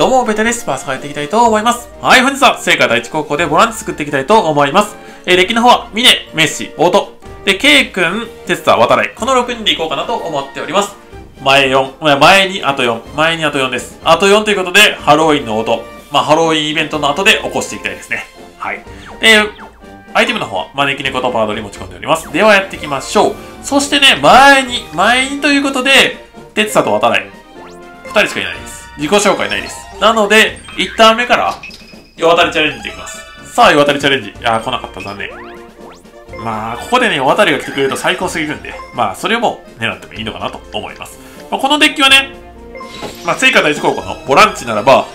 どうも、ベテです。パーソナやっていきたいと思います。はい、本日は、聖火第一高校でボランチ作っていきたいと思います。えー、歴の方は、ミネ、メッシ、オート。で、ケイ君、テスタ、渡来。この6人でいこうかなと思っております。前4、前にあと4、前にあと4です。あと4ということで、ハロウィンの音。まあ、ハロウィンイベントの後で起こしていきたいですね。はい。で、アイテムの方は招き猫とパードに持ち込んでおります。ではやっていきましょう。そしてね、前に、前にということで、テツサと渡来。二人しかいないです。自己紹介ないです。なので、一旦目から、世渡りチャレンジできます。さあ、世渡りチャレンジ。あー、来なかった。残念。まあ、ここでね、世渡りが来てくれると最高すぎるんで、まあ、それも狙ってもいいのかなと思います。まあ、このデッキはね、まあ、聖火第一高校のボランチならば、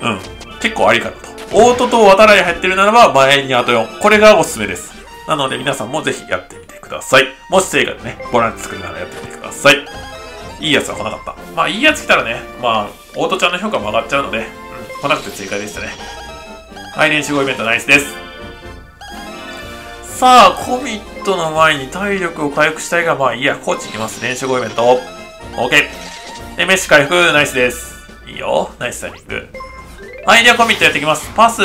うん、結構ありかなと。オートと渡来入ってるならば、前にあと4。これがおすすめです。なので皆さんもぜひやってみてください。もし成果でね、ボランチ作るならやってみてください。いいやつは来なかった。まあ、いいやつ来たらね、まあ、オートちゃんの評価も上がっちゃうので、うん、来なくて正解でしたね。はい、練習後イベントナイスです。さあ、コミットの前に体力を回復したいが、まあいいや、コーチ行きます。練習後イベント。OK。で、メッシ回復、ナイスです。いいよ。ナイスタイミング。はい、ではコミットやっていきます。パス、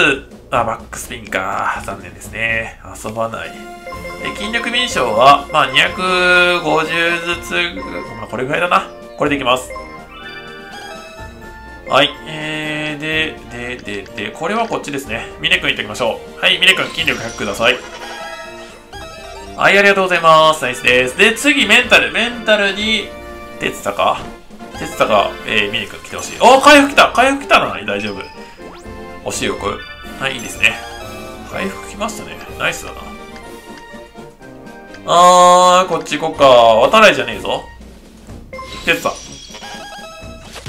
あ、バックスピンか。残念ですね。遊ばない。で、筋力敏捷は、まあ、250ずつ、まあ、これぐらいだな。これでいきます。はい。えー、で、で、で、で、これはこっちですね。ミネ君いっておきましょう。はい、ミネ君、筋力100ください。はい、ありがとうございます。ナイスです。で、次、メンタル。メンタルに、てつたか。てつたか、えー、ミネ君来てほしい。おー、回復来た回復来たな。大丈夫。おしよく。はい、いいですね。回復きましたね。ナイスだな。あー、こっち行こっか。渡来じゃねえぞ。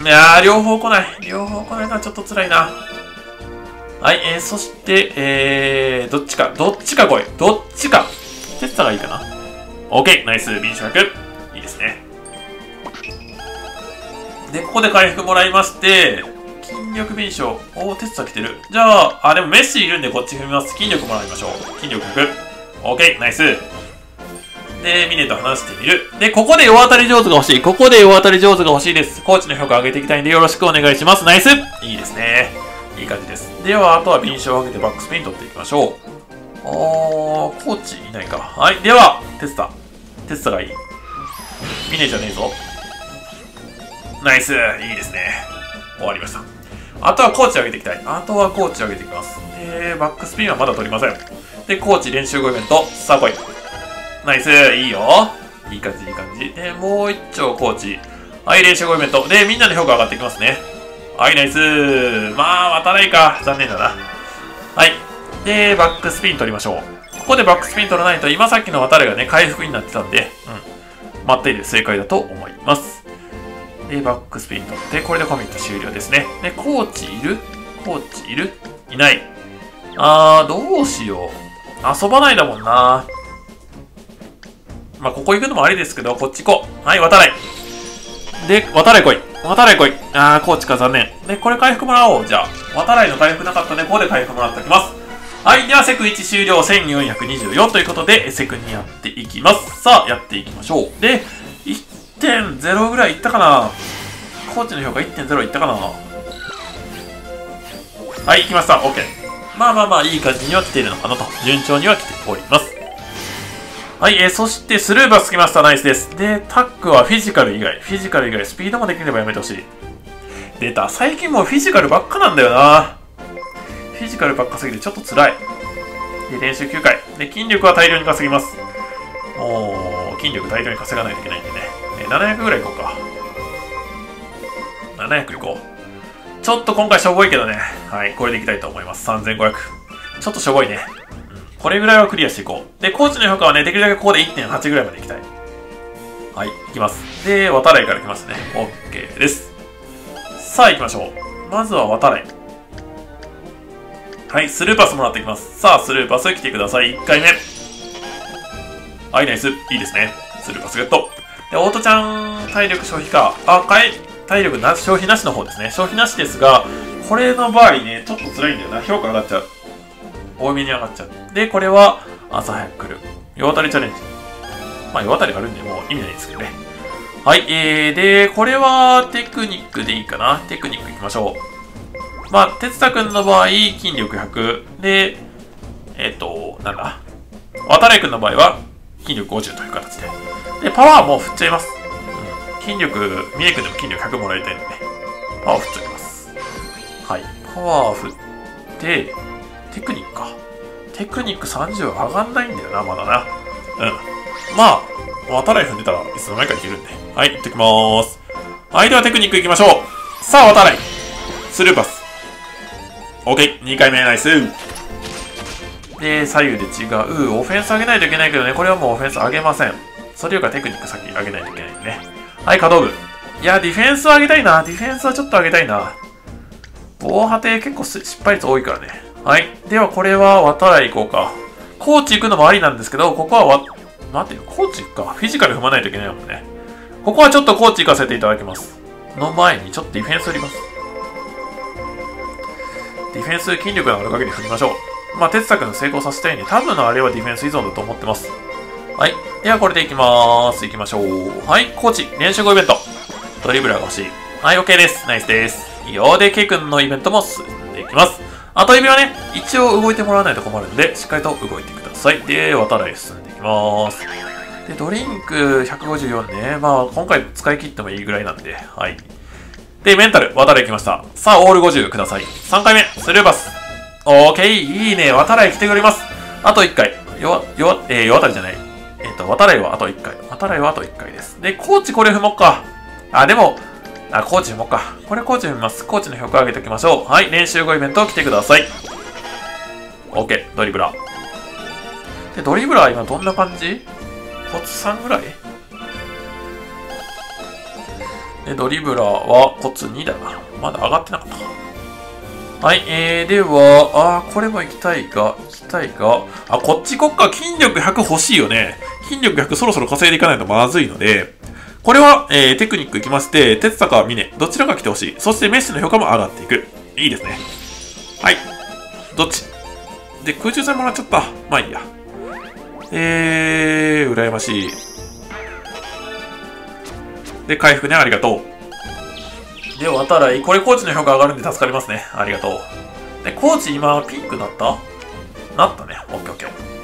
いやー、両方来ない。両方来ないのはちょっと辛いな。はい、えー、そして、えー、どっちか、どっちか来い。どっちか。てつさがいいかな。オッケー、ナイス、ビンシュいいですね。で、ここで回復もらいまして、筋力弁償。おー、テスト来てる。じゃあ、あ、でもメッシいるんでこっち踏みます。筋力もらいましょう。筋力100。オッケー、ナイス。で、ミネと話してみる。で、ここで大当たり上手が欲しい。ここで大当たり上手が欲しいです。コーチの評価上げていきたいんでよろしくお願いします。ナイスいいですね。いい感じです。では、あとは敏捷を上げてバックスピン取っていきましょう。おー、コーチいないか。はい、では、テスタ。テスタがいい。ミネじゃねえぞ。ナイスいいですね。終わりました。あとはコーチ上げていきたい。あとはコーチ上げていきます。で、バックスピンはまだ取りません。で、コーチ練習後イベント、さあ来い。ナイスいいよいい感じ、いい感じ。で、もう一丁コーチ。はい、練習後イベント。で、みんなの評価上がってきますね。はい、ナイスまあ、渡ないか。残念だな。はい。で、バックスピン取りましょう。ここでバックスピン取らないと、今さっきの渡るがね、回復になってたんで、うん。待っている正解だと思います。で、バックスピン取って、これでコミット終了ですね。で、コーチいる？コーチいる？いない。あー、どうしよう。遊ばないだもんな。まあ、ここ行くのもありですけど、こっち行こう。はい、渡来。で、渡来来い。渡来来い。あー、コーチか残念。で、これ回復もらおう。じゃあ、渡来の回復なかったんで、ここで回復もらっておきます。はい、では、セク1終了1424ということで、セクにやっていきます。さあ、やっていきましょう。で、1.0ぐらいいったかなコーチの評価1.0いったかなはい、行きました。OK。まあまあまあ、いい感じには来ているのかなと。順調には来ております。はい、えー、そしてスルーバーつきました。ナイスです。で、タックはフィジカル以外。フィジカル以外、スピードもできればやめてほしい。出た。最近もうフィジカルばっかなんだよな。フィジカルばっかすぎてちょっと辛い。で、練習9回。で、筋力は大量に稼ぎます。もう、筋力大量に稼がないといけないんでね。え、700ぐらいいこうか。700いこう。ちょっと今回しょぼいけどね。はい、これでいきたいと思います。3500。ちょっとしょぼいね。これぐらいはクリアしていこう。で、コーチの評価はね、できるだけここで1.8ぐらいまでいきたい。はい、いきます。で、渡来から来ますね。OK です。さあ、行きましょう。まずは渡来。はい、スルーパスもらっていきます。さあ、スルーパス来てください。1回目。はい、ナイス。いいですね。スルーパスゲット。で、オートちゃん、体力消費か。あ、かい、体力な、消費なしの方ですね。消費なしですが、これの場合ね、ちょっと辛いんだよな。評価上がっちゃう。多めに上がっちゃう。で、これは、朝早く来る。世渡りチャレンジ。まあ、世渡りあるんで、もう意味ないですけどね。はい、えー、で、これはテクニックでいいかな。テクニックいきましょう。まあ、哲太くんの場合、筋力100。で、えっ、と、なんだ？渡来くんの場合は、筋力50という形で。で、パワーも振っちゃいます。うん、筋力、峰くんでも筋力100もらいたいので、パワー振っちゃいます。はい。パワー振って、テクニックか。テクニック30は上がんないんだよな、まだな。うん。まあ、渡来踏んでたらいつの間にかいけるんで。はい、行ってきまーす。はい、ではテクニックいきましょう。さあ、渡来。スルーパス。OK、2回目ナイス。で、左右で違う。オフェンス上げないといけないけどね、これはもうオフェンス上げません。それよりかテクニック先上げないといけないんでね。はい、可動部。いや、ディフェンスを上げたいな。ディフェンスはちょっと上げたいな。防波堤結構失敗率多いからね。はい。では、これは渡来行こうか。コーチ行くのもありなんですけど、ここはわ、待てよ、コーチ行くか。フィジカル踏まないといけないもんね。ここはちょっとコーチ行かせていただきます。の前にちょっとディフェンス振ります。ディフェンス筋力がある限り振りましょう。まあ、哲作の成功させたいんで、多分のあれはディフェンス依存だと思ってます。はい。では、これでいきまーす。いきましょう。はい。コーチ、練習後イベント。ドリブラーが欲しい。はい、OK です。ナイスです。いいよ。で、ケイ君のイベントも進んでいきます。後指はね、一応動いてもらわないと困るんで、しっかりと動いてください。で、渡来進んでいきます。で、ドリンク154ね。まあ、今回使い切ってもいいぐらいなんで、はい。で、メンタル、渡来来ました。さあ、オール50ください。3回目、スルーバス。オーケー、いいね。渡来来てくれます。あと1回。よ、よ、えー、よ渡りじゃない。えっ、ー、と、渡来はあと1回。渡来はあと1回です。で、コーチこれ踏もっか。あ、でも、あ、コーチもか。これコーチ踏みます。コーチの評価上げておきましょう。はい、練習後イベント来てください。OK、ドリブラー。で、ドリブラー今どんな感じ？コツ3ぐらい？で、ドリブラーはコツ2だな。まだ上がってなかった。はい、えー、では、あー、これも行きたいが、行きたいが、あ、こっち行こっか。筋力100欲しいよね。筋力100そろそろ稼いでいかないとまずいので、これは、えー、テクニックいきまして、鉄坂峰、どちらが来てほしい。そしてメッシュの評価も上がっていく。いいですね。はい。どっち？で、空中戦もらっちゃった。まあいいや。えー、羨ましい。で、回復ね、ありがとう。で、渡来。これコーチの評価上がるんで助かりますね。ありがとう。で、コーチ今、ピンクなった？なったね。オッケーオッケー。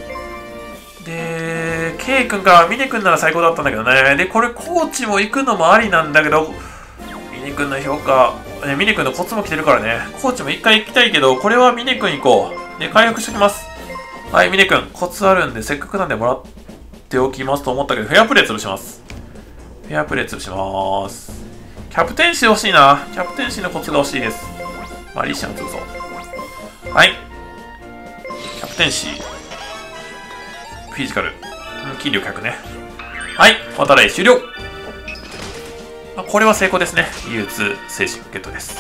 で、K 君か、ミネ君なら最高だったんだけどね。で、これコーチも行くのもありなんだけど、ミネ君の評価、ね、ミネ君のコツも来てるからね。コーチも一回行きたいけど、これはミネ君行こう。で、回復しておきます。はい、ミネ君、コツあるんで、せっかくなんでもらっておきますと思ったけど、フェアプレー潰します。フェアプレイ潰します。キャプテンシー欲しいな。キャプテンシーのコツが欲しいです。まあ、リシャン潰そう。はい。キャプテンシー。フィジカル。筋力100ね。はい。渡来終了。あ、これは成功ですね。憂鬱精神ゲットです。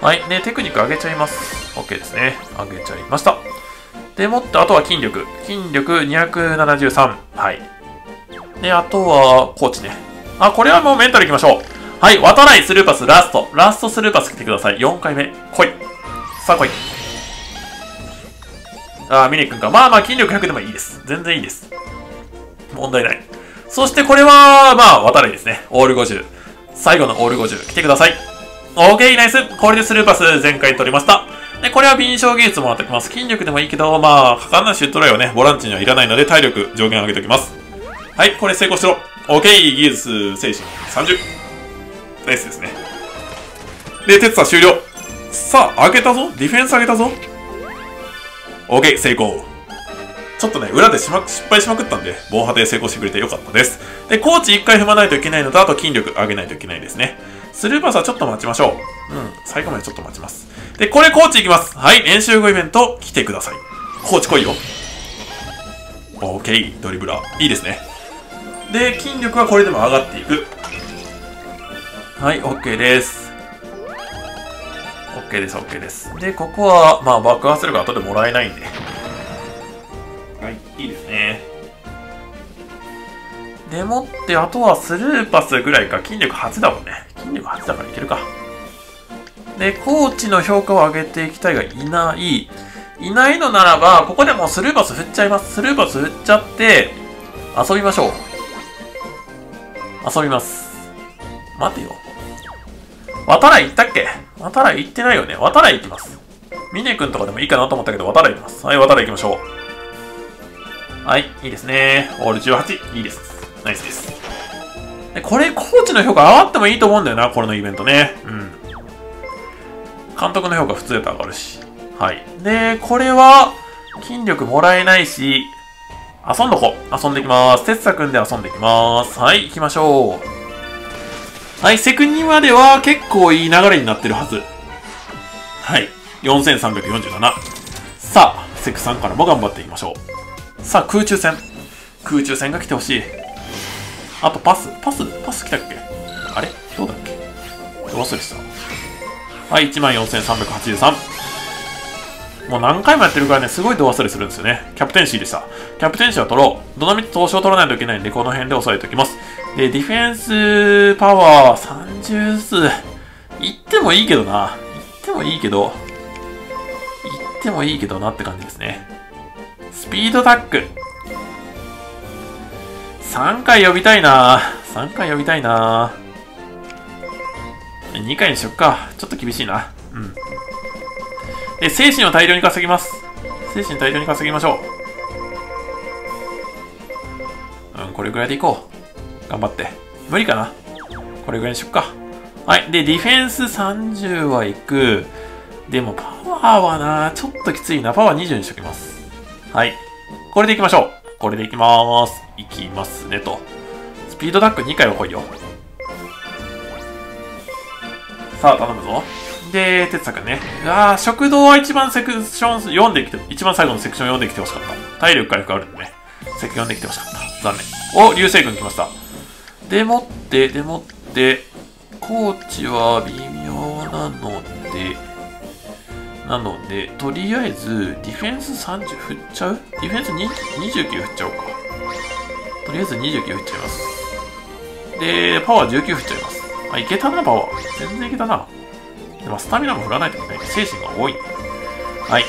はい。で、テクニック上げちゃいます。OK ですね。上げちゃいました。でもって、あとは筋力。筋力273。はい。で、あとは、コーチね。あ、これはもうメンタル行きましょう。はい、渡来スルーパス、ラスト。ラストスルーパス来てください。4回目。来い。さあ来い。あー、ミネ君か。まあまあ、筋力100でもいいです。全然いいです。問題ない。そしてこれは、まあ、渡来ですね。オール50。最後のオール50。来てください。OK、ナイス。これでスルーパス全回取りました。で、これは敏捷技術もらっておきます。筋力でもいいけど、まあ、かかんないシュートライはね、ボランチにはいらないので、体力上限上げておきます。はい、これ成功しろ。OK! 技術精神30。ナイスですね。で、鉄さ終了。さあ、上げたぞディフェンス上げたぞ OK! 成功。ちょっとね、裏でしま、失敗しまくったんで、防波堤成功してくれてよかったです。で、コーチ1回踏まないといけないのと、あと筋力上げないといけないですね。スルーパスはちょっと待ちましょう。うん、最後までちょっと待ちます。で、これコーチ行きます。はい、練習後イベント来てください。コーチ来いよ。OK、ドリブラー。いいですね。で、筋力はこれでも上がっていく。はい、OK です。OK です、OK です。で、ここは、まあ、爆破するか後でもらえないんで。はい、いいですね。でもって、あとはスルーパスぐらいか。筋力8だもんね。筋力8だからいけるか。で、コーチの評価を上げていきたいがいない。いないのならば、ここでもうスルーパス振っちゃいます。スルーパス振っちゃって、遊びましょう。遊びます。待てよ。渡来行ったっけ？渡来行ってないよね。渡来行きます。峰君とかでもいいかなと思ったけど、渡来行きます。はい、渡来行きましょう。はい、いいですね。オール18、いいです。ナイスです。で、これ、コーチの評価上がってもいいと思うんだよな、これのイベントね。うん。監督の評価普通やったら上がるし。はい。で、これは、筋力もらえないし、遊んどこう。遊んできます。哲くんで遊んできます。はい、行きましょう。はい、セクニまでは結構いい流れになってるはず。はい、4347。さあ、セクさんからも頑張っていきましょう。さあ、空中戦。空中戦が来てほしい。あと、パス。パスパス来たっけ？あれ？どうだっけ？忘れした？はい、14,383。もう何回もやってるからね、すごい度忘れするんですよね。キャプテンシーでした。キャプテンシーは取ろう。どのみち投資を取らないといけないんで、この辺で押さえておきます。で、ディフェンスパワー30数。いってもいいけどな。いってもいいけど。いってもいいけどなって感じですね。スピードタック。3回呼びたいな3回呼びたいな2回にしよっか。ちょっと厳しいな。うん。で、精神を大量に稼ぎます。精神大量に稼ぎましょう。うん、これぐらいでいこう。頑張って。無理かなこれぐらいにしよっか。はい。で、ディフェンス30はいく。でも、パワーはな、ちょっときついな。パワー20にしときます。はい。これでいきましょう。これでいきまーす。いきますね、と。スピードダック2回は来いよ。さあ、頼むぞ。で、哲也くんね。ああ、食堂は一番セクション読んできて、一番最後のセクション読んできてほしかった。体力回復あるんでね。セク読んできてほしかった。残念。お、流星君来ました。でもって、でもって、コーチは微妙なので、なので、とりあえず、ディフェンス30振っちゃう？ディフェンス29振っちゃおうか。とりあえず29振っちゃいます。で、パワー19振っちゃいます。あ、いけたな、パワー。全然いけたな。でもスタミナも振らないといけない。精神が多い。はい。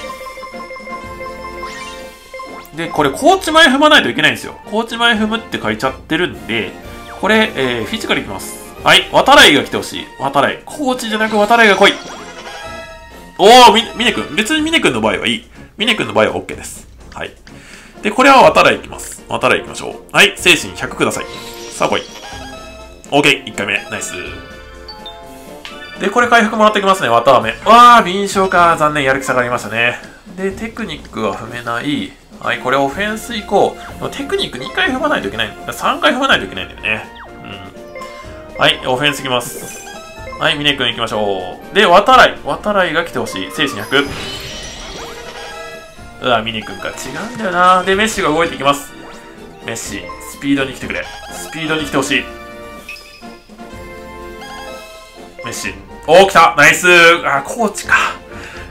で、これ、コーチ前踏まないといけないんですよ。コーチ前踏むって書いちゃってるんで、これ、えー、フィジカルいきます。はい、渡来が来てほしい。渡来。コーチじゃなく渡来が来い。おー、み、みねくん。別にみねくんの場合はいい。みねくんの場合は OK です。はい。で、これは渡来いきます。渡来いきましょう。はい、精神100ください。さあ来い。OK、1回目。ナイス。で、これ回復もらってきますね、綿飴。わー、敏捷か。残念、やる気下がりましたね。で、テクニックは踏めない。はい、これオフェンス行こう。テクニック2回踏まないといけない。3回踏まないといけないんだよね。うん。はい、オフェンス行きます。はい、峰君行きましょう。で、渡来。渡来が来てほしい。精神100。うわ、峰君か。違うんだよな。で、メッシが動いていきます。メッシ、スピードに来てくれ。スピードに来てほしい。メッシ。おー、来たナイスあ、コーチか。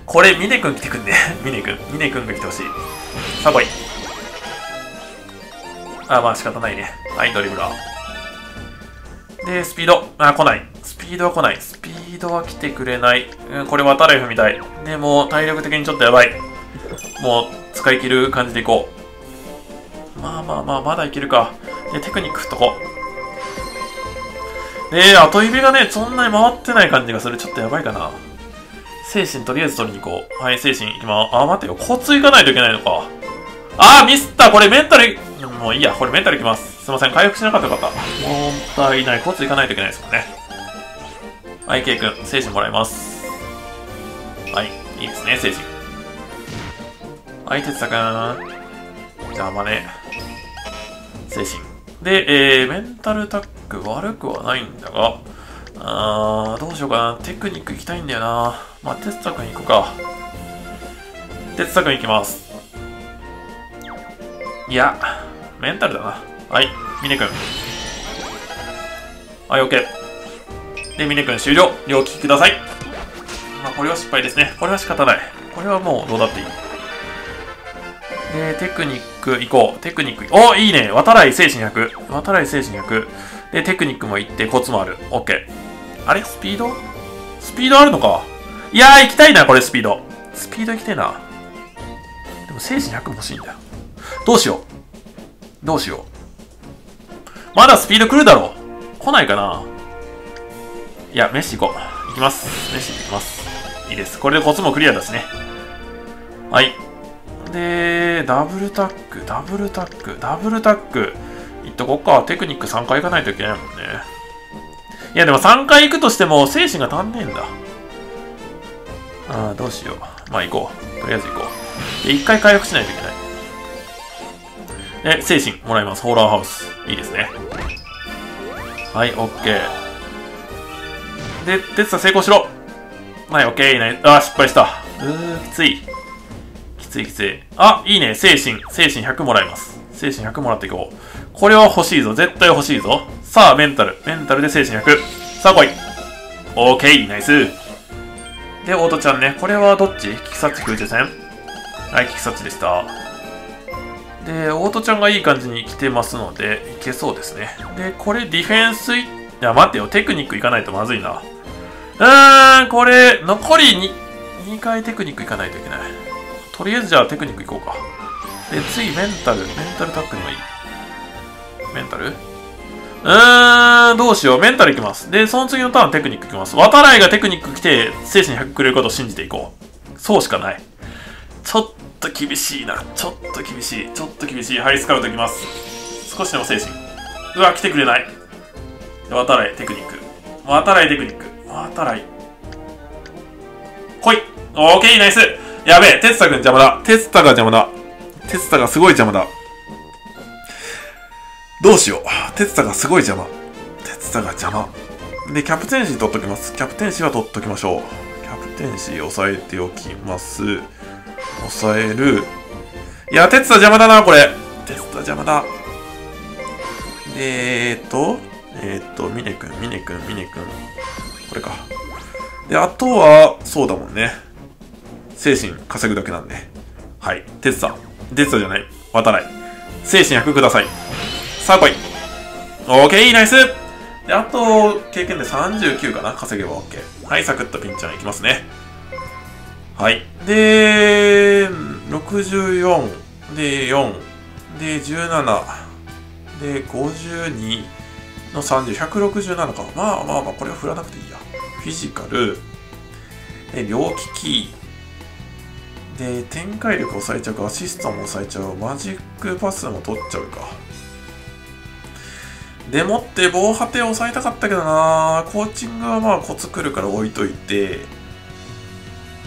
これ、ミネ君来てくんね。ミネ君。ミネ君が来てほしい。さあ来い。あ、まあ仕方ないね。はい、ドリブラー。で、スピード。あ、来ない。スピードは来ない。スピードは来てくれない。うん、これはタレフみたい。でも、体力的にちょっとやばい。もう、使い切る感じでいこう。まあまあまあ、まだいけるか。で、テクニックとこう。えー、後指がね、そんなに回ってない感じがする。ちょっとやばいかな。精神とりあえず取りに行こう。はい、精神行きますあ、待ってよ。交通行かないといけないのか。あー、ミスったこれメンタル、もういいや。これメンタル行きます。すいません。回復しなかったよかった。もったいない。交通行かないといけないですもんね。はい、ケイ君。精神もらいます。はい、いいですね、精神。はい、哲太くん。じゃあ、まね。精神。で、えー、メンタルタック悪くはないんだが、あー、どうしようかな。テクニック行きたいんだよな。まあ、テツタ君行くか。テツタ君行きます。いや、メンタルだな。はい、ミネ君。はい、オッケー。で、ミネ君終了。両利きください。まあ、これは失敗ですね。これは仕方ない。これはもうどうだっていい。で、テクニック行こう。テクニック。おいいね。渡来精神100。渡来精神100。で、テクニックも行って、コツもある。オッケー。あれ？スピード？スピードあるのかいやー、行きたいな、これ、スピード。スピード行きたいな。でも、精神100も欲しいんだよ。どうしよう。どうしよう。まだスピード来るだろう。来ないかないや、メッシ行こう。いきます。メッシいきます。いいです。これでコツもクリアだしね。はい。で、ダブルタック、ダブルタック、ダブルタック。いっとこっか。テクニック3回行かないといけないもんね。いや、でも3回行くとしても、精神が足んねえんだ。ああ、どうしよう。まあ行こう。とりあえず行こう。で、1回回復しないといけない。で、精神もらいます。ホーラーハウス。いいですね。はい、オッケー。で、テツさん成功しろはい、オッケー。ないあ、失敗した。うー、きつい。きついきつい。あ、いいね。精神。精神100もらいます。精神100もらっていこう。これは欲しいぞ。絶対欲しいぞ。さあ、メンタル。メンタルで精神100。さあ、来い。オーケー。ナイス。で、オートちゃんね。これはどっち？キキサッチ空中戦はい、キキサッチでした。で、オートちゃんがいい感じに来てますので、いけそうですね。で、これディフェンスい、いや、待てよ。テクニックいかないとまずいな。うーん、これ、残り 2, 2回テクニックいかないといけない。とりあえずじゃあテクニックいこうか。で、次、メンタル。メンタルタックにもいい。メンタル？うーん、どうしよう。メンタルいきます。で、その次のターンテクニックいきます。渡来がテクニック来て、精神100くれることを信じていこう。そうしかない。ちょっと厳しいな。ちょっと厳しい。ちょっと厳しい。ハイスカウトいきます。少しでも精神。うわ、来てくれない。渡来テクニック。渡来テクニック。渡来。来い。オーケー、ナイス。やべえ、テツタ君邪魔だ。テツタが邪魔だ。テツタがすごい邪魔だ。どうしよう。テツタがすごい邪魔。テツタが邪魔。で、キャプテンシー取っときます。キャプテンシーは取っときましょう。キャプテンシー押さえておきます。押さえる。いや、テツタ邪魔だな、これ。テツタ邪魔だ。で、えー、っと、えー、っと、ミネ君、ミネ君、ミネ君。これか。で、あとは、そうだもんね。精神稼ぐだけなんで。はい。テツタ。テツタじゃない。渡来。精神100ください。さあ来い。オーケー、ナイスで、あと、経験で39かな稼げば OK。はい、サクッとピンちゃんいきますね。はい。で、64、で、4、で、17、で、52の30、167か。まあまあまあ、これは振らなくていいや。フィジカル、で、両利き、で、展開力抑えちゃうか、アシストも抑えちゃう、マジックパスも取っちゃうか。でもって防波堤を抑えたかったけどなコーチングはまあコツくるから置いといて。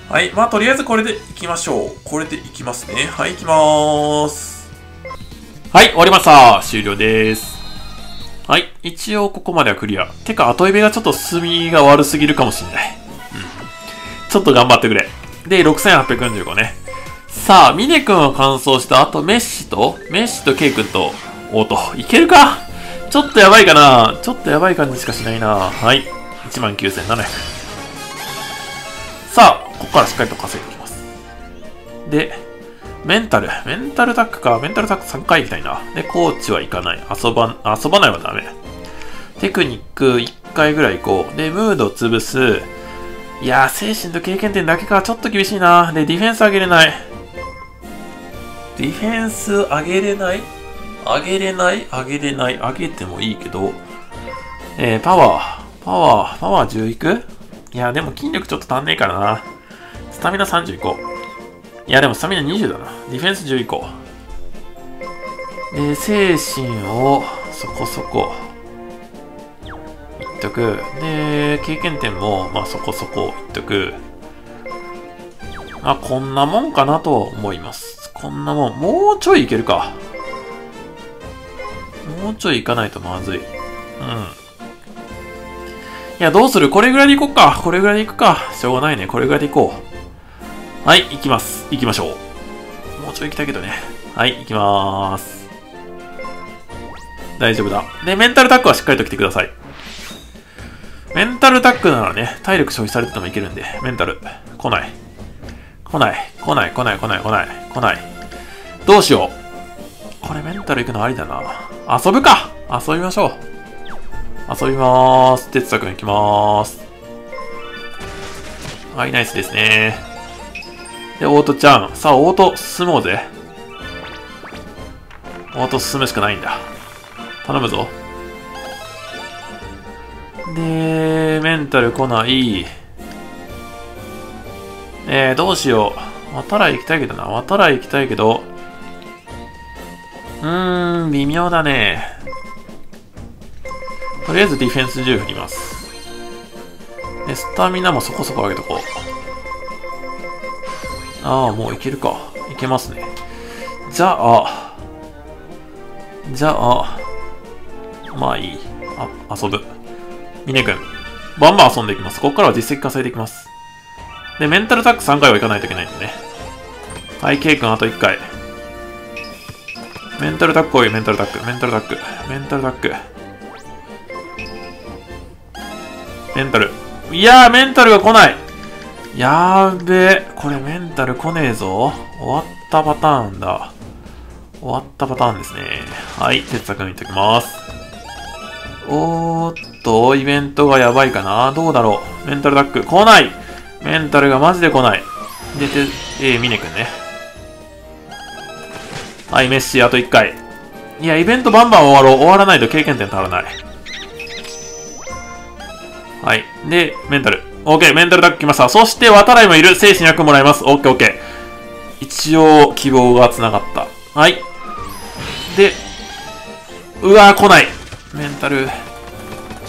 はい。まあとりあえずこれでいきましょう。これでいきますね。はい、いきまーす。はい、終わりました。終了です。はい。一応ここまではクリア。てか、後イベがちょっと進みが悪すぎるかもしんない。うん。ちょっと頑張ってくれ。で、6845ね。さあ、ミネ君は完走した。あと、メッシと、メッシとケイ君と、オート。いけるか？ちょっとやばいかなちょっとやばい感じしかしないなはい。19,700。さあ、ここからしっかりと稼いでいきます。で、メンタル。メンタルタックか。メンタルタック3回行きたいな。で、コーチは行かない。遊ば、遊ばないはダメ。テクニック1回ぐらい行こう。で、ムード潰す。いやー、精神と経験点だけか。ちょっと厳しいな。で、ディフェンス上げれない。ディフェンス上げれない？上げれない？上げれない？上げてもいいけど、えー、パワー、パワー、パワー10いく？いや、でも筋力ちょっと足んねえからな。スタミナ30いこう。いや、でもスタミナ20だな。ディフェンス10いこう。で、精神をそこそこ。いっとく。で、経験点も、まあそこそこいっとく。まあ、こんなもんかなと思います。こんなもん。もうちょいいけるか。もうちょい行かないとまずい。うん。いや、どうする？これぐらいで行こっか。これぐらいで行くか。しょうがないね。これぐらいで行こう。はい、行きます。行きましょう。もうちょい行きたいけどね。はい、行きまーす。大丈夫だ。で、メンタルタックはしっかりと来てください。メンタルタックならね、体力消費されててもいけるんで、メンタル、来ない。来ない。来ない、来ない、来ない、来ない、来ない。どうしよう。これメンタル行くのありだな。遊ぶか遊びましょう。遊びまーす。哲也くん行きまーす。はい、ナイスですね。で、オートちゃん。さあ、オート進もうぜ。オート進むしかないんだ。頼むぞ。で、メンタル来ない。えー、どうしよう。渡来行きたいけどな。渡来行きたいけど。うーん、微妙だね。とりあえずディフェンス10振ります。で、スタミナもそこそこ上げとこう。ああ、もういけるか。いけますね。じゃあ、じゃあ、まあいい。あ、遊ぶ。ミネ君。バンバン遊んでいきます。ここからは実績稼いでいきます。で、メンタルタック3回は行かないといけないんでね。はい、K 君あと1回。メンタルタック多い、メンタルタック。メンタルタック。メンタルタック。メンタル。いやー、メンタルが来ないやーべえ。これメンタル来ねえぞ。終わったパターンだ。終わったパターンですね。はい、哲也くんいっときます。おーっと、イベントがやばいかなどうだろうメンタルタック。来ないメンタルがマジで来ない。で、て、えー、ミネくんね。はい、メッシ、あと1回。いや、イベントバンバン終わろう。終わらないと経験点足らない。はい。で、メンタル。OK、メンタルタック来ました。そして、渡来もいる。精神役もらいます。OK、OK。一応、希望が繋がった。はい。で、うわー、来ない。メンタル。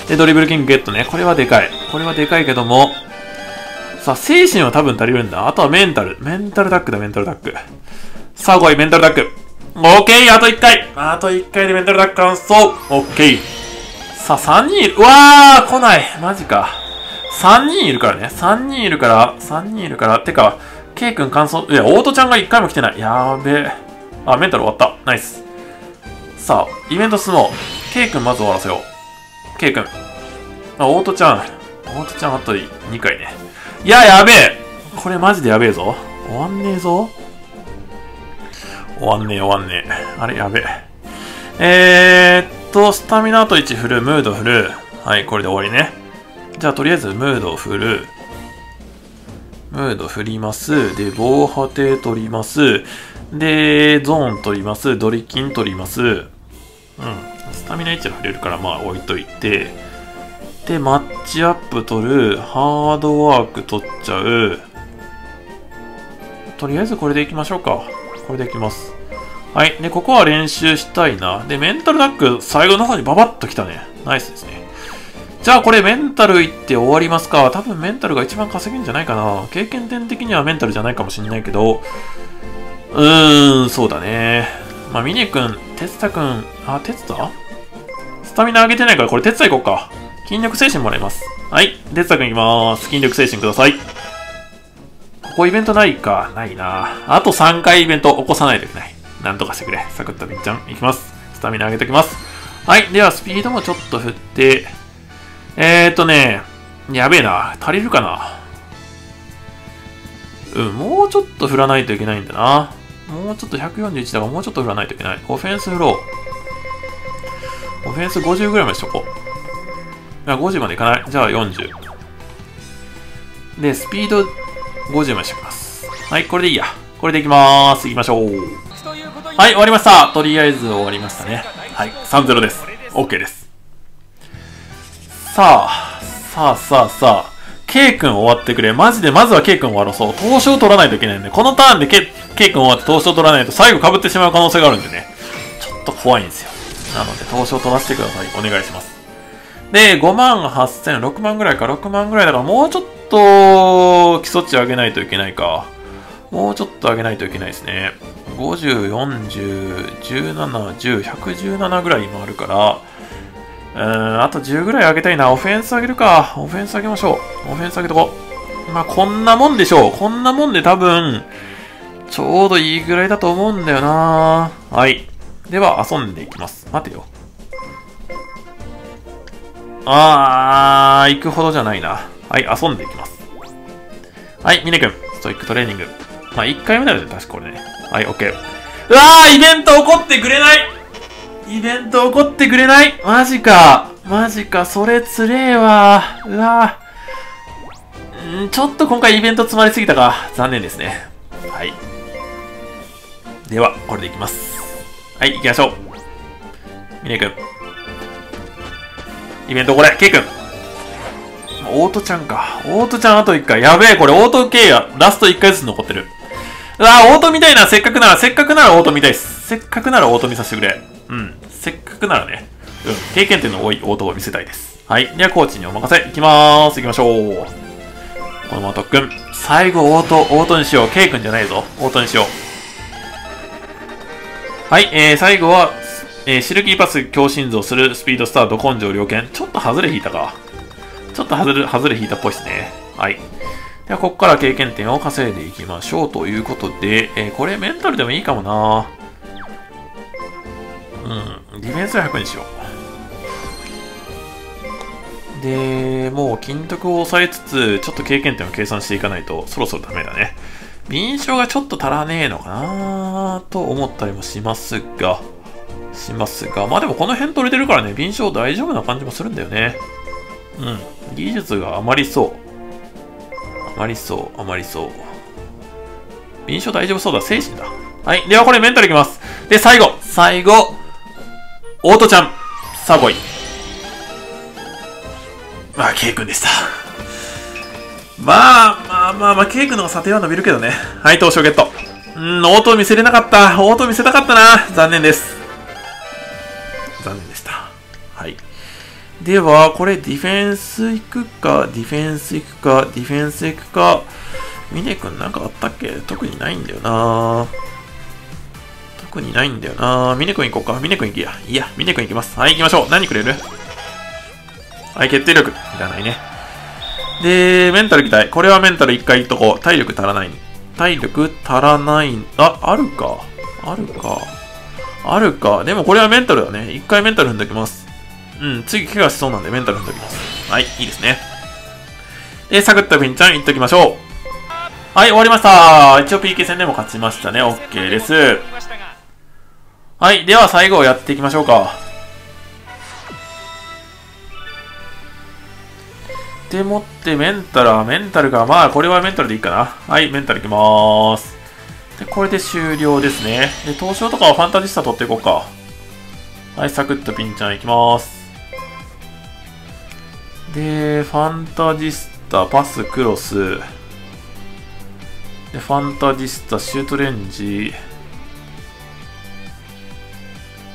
で、ドリブルキングゲットね。これはでかい。これはでかいけども、さあ、精神は多分足りるんだ。あとはメンタル。メンタルタックだ、メンタルタック。さあ、来い、メンタルタック。オッケーあと1回あと1回でメンタルタック完走オッケーさあ、3人いる。うわー来ないマジか。3人いるからね。3人いるから、3人いるから。てか、ケイ君完走。いや、オートちゃんが1回も来てない。やーべえ。あ、メンタル終わった。ナイス。さあ、イベント進もう。ケイ君まず終わらせよう。ケイ君。あ、オートちゃん。オートちゃんあと2回ね。いや、やべえこれマジでやべえぞ。終わんねえぞ。終わんねえ、終わんねえ。あれ、やべえ。えー、っと、スタミナあと1振る、ムード振る。はい、これで終わりね。じゃあ、とりあえず、ムードを振る。ムード振ります。で、防波堤取ります。で、ゾーン取ります。ドリキン取ります。うん。スタミナ1が振れるから、まあ置いといて。で、マッチアップ取る。ハードワーク取っちゃう。とりあえずこれでいきましょうか。これでいきます。はい。で、ここは練習したいな。で、メンタルダック、最後の方にババッときたね。ナイスですね。じゃあこれメンタルいって終わりますか。多分メンタルが一番稼げるんじゃないかな。経験点的にはメンタルじゃないかもしんないけど。うーん、そうだね。まあ、ミネ君、テツタ君、あ、テツタスタミナ上げてないからこれテツタ行こうか。筋力精神もらいます。はい。哲也くんいきまーす。筋力精神ください。ここイベントないか。ないな。あと3回イベント起こさないといけない。なんとかしてくれ。サクッとびんちゃん。いきます。スタミナ上げときます。はい。では、スピードもちょっと振って。えーとね。やべえな。足りるかな。うん、もうちょっと振らないといけないんだな。もうちょっと141だからもうちょっと振らないといけない。オフェンス振ろう。オフェンス50ぐらいまでしとこう。50までいかない。じゃあ40。で、スピード50までします。はい、これでいいや。これでいきまーす。行きましょう。はい、終わりました。とりあえず終わりましたね。はい、3-0です。OK です。さあ、さあさあさあ、K 君終わってくれ。マジで、まずは K 君終わらそう。投資を取らないといけないんで、このターンで K, K 君終わって投資を取らないと最後被ってしまう可能性があるんでね。ちょっと怖いんですよ。なので、投資を取らせてください。お願いします。で、5万8000、6万ぐらいか、6万ぐらいだからもうちょっと基礎値上げないといけないか。もうちょっと上げないといけないですね。50、40、17、10、117ぐらい今あるから、うん、あと10ぐらい上げたいな。オフェンス上げるか。オフェンス上げましょう。オフェンス上げとこ。まあ、こんなもんでしょう。こんなもんで多分、ちょうどいいぐらいだと思うんだよなはい。では、遊んでいきます。待てよ。あー、行くほどじゃないな。はい、遊んでいきます。はい、ミネ君、ストイックトレーニング。まあ、1回目だよね、確かこれね。はい、オッケー。うわー、イベント起こってくれないイベント起こってくれないマジか。マジか、それつれえわー。うわー。んちょっと今回イベント詰まりすぎたか。残念ですね。はい。では、これでいきます。はい、行きましょう。ミネ君。イベントこれ、ケイ君。オートちゃんか。オートちゃんあと1回。やべえ、これオート系や。ラスト1回ずつ残ってる。うわオート見たいな。せっかくなら、せっかくならオート見たいっす。せっかくならオート見させてくれ。うん。せっかくならね。うん。経験点の多いオートを見せたいです。はい。では、コーチにお任せ。いきまーす。行きましょう。このまま特訓。最後、オート、オートにしよう。K 君じゃないぞ。オートにしよう。はい。えー、最後は、えー、シルキーパス強心臓するスピードスタート根性良犬。ちょっと外れ引いたか。ちょっと外れ、外れ引いたっぽいですね。はい。では、ここから経験点を稼いでいきましょうということで、えー、これメンタルでもいいかもなうん、ディフェンスは100にしよう。で、もう金徳を抑えつつ、ちょっと経験点を計算していかないと、そろそろダメだね。敏捷がちょっと足らねえのかなと思ったりもしますが、しますが、まあでもこの辺取れてるからね、敏捷大丈夫な感じもするんだよね。うん。技術があまりそう。あまりそう、あまりそう。印象大丈夫そうだ、精神だ。はい。ではこれメンタルいきます。で、最後。最後。オートちゃん。さあ来い。まあ、ケイ君でした。まあ、まあまあまあ、ケイ君の査定は伸びるけどね。はい、投資をゲット。うん、オート見せれなかった。オート見せたかったな。残念です。残念でした。はい。では、これディフェンス行くか、ディフェンス行くか、ディフェンス行くか。ミネ君なんかあったっけ？特にないんだよな特にないんだよなミネ君行こうか。ミネ君行きや。いや、ミネ君行きます。はい、行きましょう。何くれる？はい、決定力。いらないね。で、メンタル行きたい。これはメンタル一回いっとこう。体力足らない。体力足らない。あ、あるか。あるか。あるか。でもこれはメンタルだね。一回メンタル踏んどきます。うん、次怪我しそうなんでメンタル踏んどきます。はい、いいですね。で、サクッとピンちゃんいっときましょう。はい、終わりました。一応 PK 戦でも勝ちましたね。OK です。はい、では最後やっていきましょうか。でもってメンタルはメンタルが、まあこれはメンタルでいいかな。はい、メンタルいきまーす。で、これで終了ですね。で、東証とかはファンタジスタ取っていこうか。はい、サクッとピンちゃんいきます。で、ファンタジスタ、パス、クロス。で、ファンタジスタ、シュートレンジ。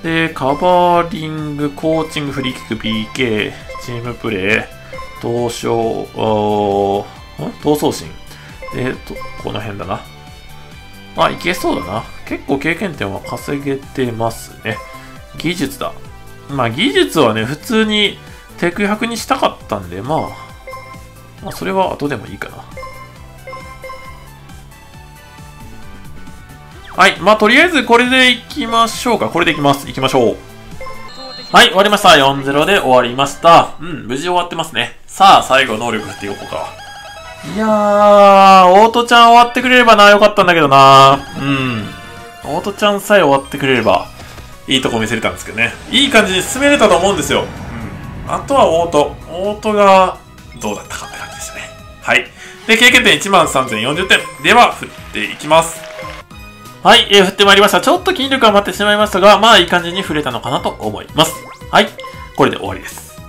で、カバーリング、コーチング、フリーキック、PK、チームプレー、東証、闘争心。で、この辺だな。あ、いけそうだな。結構経験点は稼げてますね。技術だ。まあ技術はね、普通にテク100にしたかったんで、まあ、まあ、それは後でもいいかな。はい。まあ、とりあえずこれでいきましょうか。これでいきます。いきましょう。はい、終わりました。4-0で終わりました。うん、無事終わってますね。さあ、最後能力振っていこうか。いやー、オートちゃん終わってくれればな、よかったんだけどな。うん。オートちゃんさえ終わってくれれば、いいとこ見せれたんですけどね。いい感じに進めれたと思うんですよ。あとはオート。オートがどうだったかって感じですね。はい。で、経験点13,040点。では、振っていきます。はい、えー、振ってまいりました。ちょっと筋力余ってしまいましたが、まあいい感じに振れたのかなと思います。はい。これで終わりです。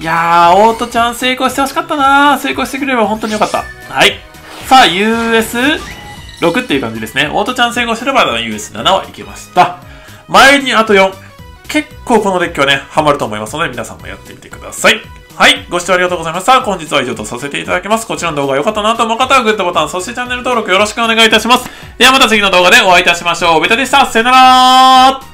いやー、オートちゃん成功してほしかったなー成功してくれれば本当によかった。はい。さあ、US6 っていう感じですね。オートちゃん成功すれば US7 はいけました。前にあと4。結構このデッキはね、ハマると思いますので、皆さんもやってみてください。はい。ご視聴ありがとうございました。本日は以上とさせていただきます。こちらの動画が良かったなと思う方はグッドボタン、そしてチャンネル登録よろしくお願いいたします。ではまた次の動画でお会いいたしましょう。ベタでした。さよなら